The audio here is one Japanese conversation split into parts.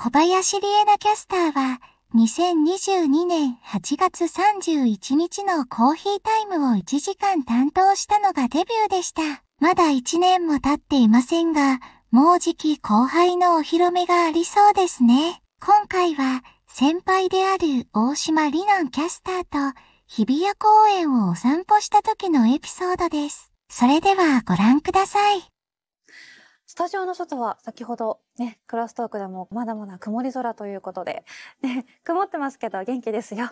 小林理恵奈キャスターは、2022年8月31日のコーヒータイムを1時間担当したのがデビューでした。まだ1年も経っていませんが、もうじき後輩のお披露目がありそうですね。今回は、先輩である大島里南キャスターと、日比谷公園をお散歩した時のエピソードです。それではご覧ください。スタジオの外は先ほどね、クラストークでもまだまだ曇り空ということで、ね、曇ってますけど元気ですよ。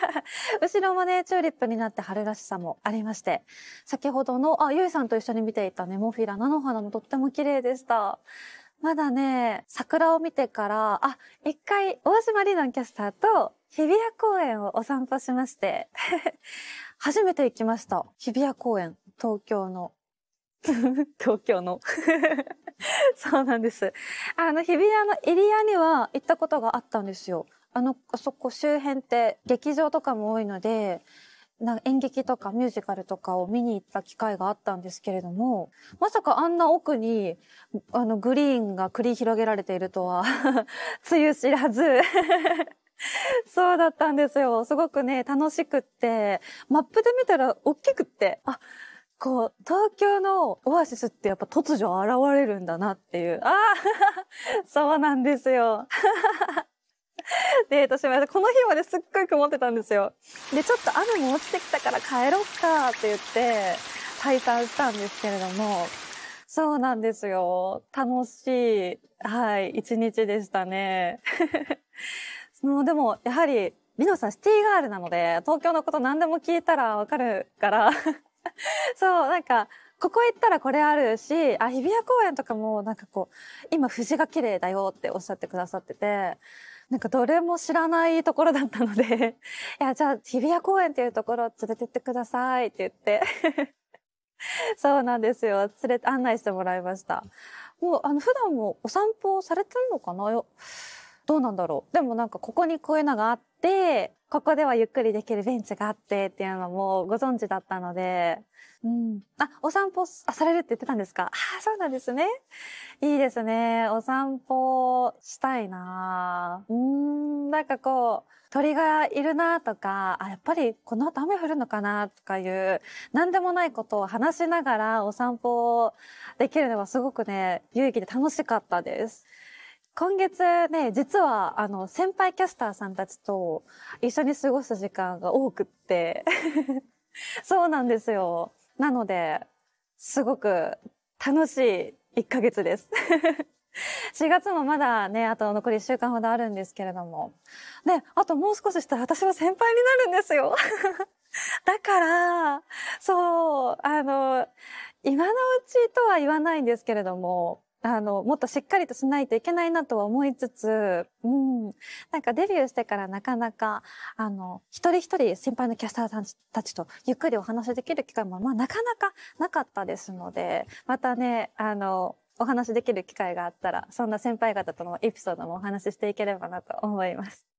後ろもね、チューリップになって春らしさもありまして、先ほどの、あ、ゆいさんと一緒に見ていたネモフィラ、菜の花もとっても綺麗でした。まだね、桜を見てから、あ、一回、大島リナンキャスターと日比谷公園をお散歩しまして、初めて行きました。日比谷公園、東京の 東京の そうなんです。あの、日比谷のエリアには行ったことがあったんですよ。あの、あそこ周辺って劇場とかも多いので、な演劇とかミュージカルとかを見に行った機会があったんですけれども、まさかあんな奥に、あの、グリーンが繰り広げられているとは つゆ知らずそうだったんですよ。すごくね、楽しくって、マップで見たら大きくって、あ、こう、東京のオアシスってやっぱ突如現れるんだなっていう。ああ そうなんですよ。デートしました。この日まですっごい曇ってたんですよ。で、ちょっと雨も落ちてきたから帰ろっかって言って、退散したんですけれども、そうなんですよ。楽しい、はい、一日でしたね。もうでも、やはり、リノさんシティガールなので、東京のこと何でも聞いたらわかるから そう、なんか、ここ行ったらこれあるし、あ、日比谷公園とかもなんかこう、今藤が綺麗だよっておっしゃってくださってて、なんかどれも知らないところだったので いや、じゃあ日比谷公園っていうところ連れてってくださいって言って そうなんですよ。連れて、案内してもらいました。もう、あの、普段もお散歩されてるのかな？よ。どうなんだろう。でもなんかここにこういうのがあって、ここではゆっくりできるベンチがあってっていうのもご存知だったので、うん。あ、お散歩されるって言ってたんですか？ああ、そうなんですね。いいですね。お散歩したいなうん、なんかこう、鳥がいるなとか、あ、やっぱりこの後雨降るのかなとかいう、なんでもないことを話しながらお散歩できるのがすごくね、有意義で楽しかったです。今月ね、実は、あの、先輩キャスターさんたちと一緒に過ごす時間が多くって そうなんですよ。なので、すごく楽しい1ヶ月です 4月もまだね、あと残り1週間ほどあるんですけれども。で、あともう少ししたら私は先輩になるんですよ だから、そう、あの、今のうちとは言わないんですけれども、あの、もっとしっかりとしないといけないなとは思いつつ、うん。なんかデビューしてからなかなか、あの、一人一人先輩のキャスターさんたちとゆっくりお話しできる機会も、まあなかなかなかったですので、またね、あの、お話しできる機会があったら、そんな先輩方とのエピソードもお話ししていければなと思います。